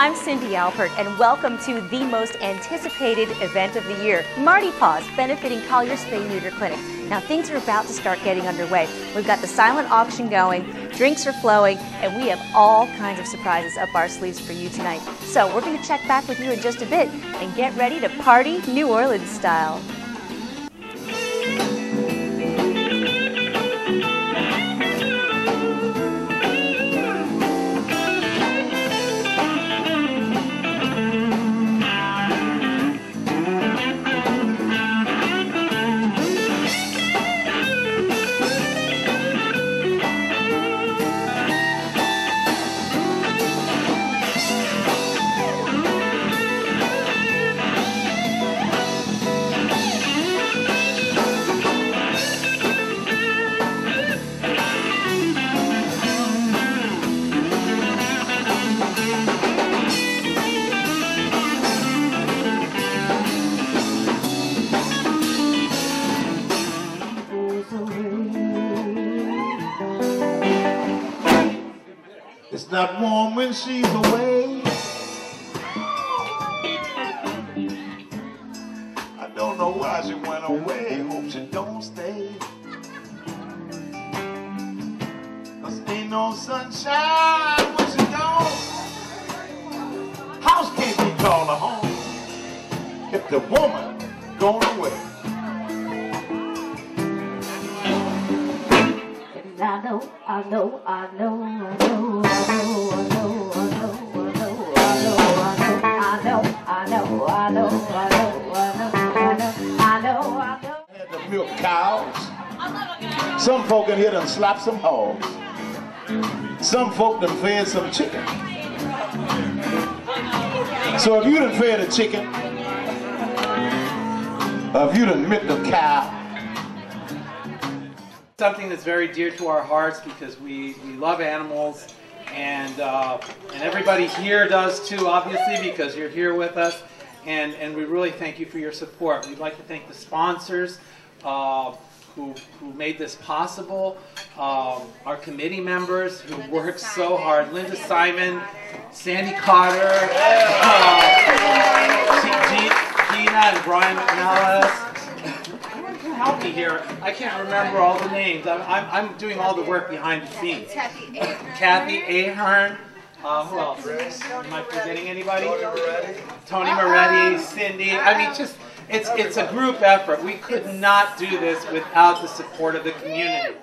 I'm Cindy Alpert, and welcome to the most anticipated event of the year, Mardi Paws, benefiting Collier Spay Neuter Clinic. Now, things are about to start getting underway. We've got the silent auction going, drinks are flowing, and we have all kinds of surprises up our sleeves for you tonight. So, we're going to check back with you in just a bit and get ready to party New Orleans style. It's not warm when she's away. I don't know why she went away. Hope she don't stay. Cause ain't no sunshine when she gone. House can't be called a home if the woman gone away. And I know, I know, I know, milk cows. Some folk in here done slapped some hogs. Some folk done fed some chicken. So if you done fed a chicken, if you done milked a cow, something that's very dear to our hearts because we, we love animals and uh, and everybody here does too obviously because you're here with us and and we really thank you for your support we'd like to thank the sponsors uh, who, who made this possible um, our committee members who worked so hard linda simon sandy cotter uh, Gina and Brian McNellis help me here. I can't remember all the names. I'm, I'm, I'm doing all the work behind the scenes. Kathy Ahern. Uh, who else? Am I forgetting anybody? Tony Moretti. Moretti, Cindy. I mean, just it's it's a group effort. We could not do this without the support of the community.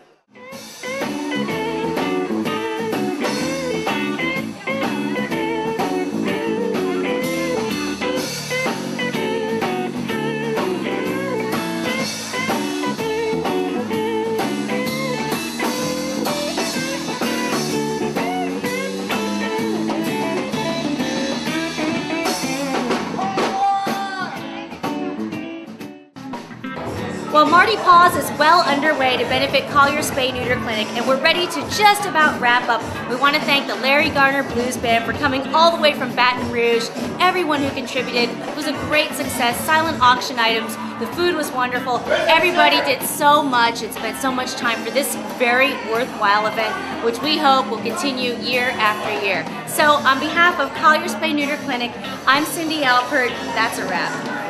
Well, Mardi Paws is well underway to benefit Collier Spay Neuter Clinic, and we're ready to just about wrap up. We want to thank the Larry Garner Blues Band for coming all the way from Baton Rouge, everyone who contributed. It was a great success. Silent auction items, the food was wonderful. Everybody did so much and spent so much time for this very worthwhile event, which we hope will continue year after year. So, on behalf of Collier Spay Neuter Clinic, I'm Cindy Alpert. That's a wrap.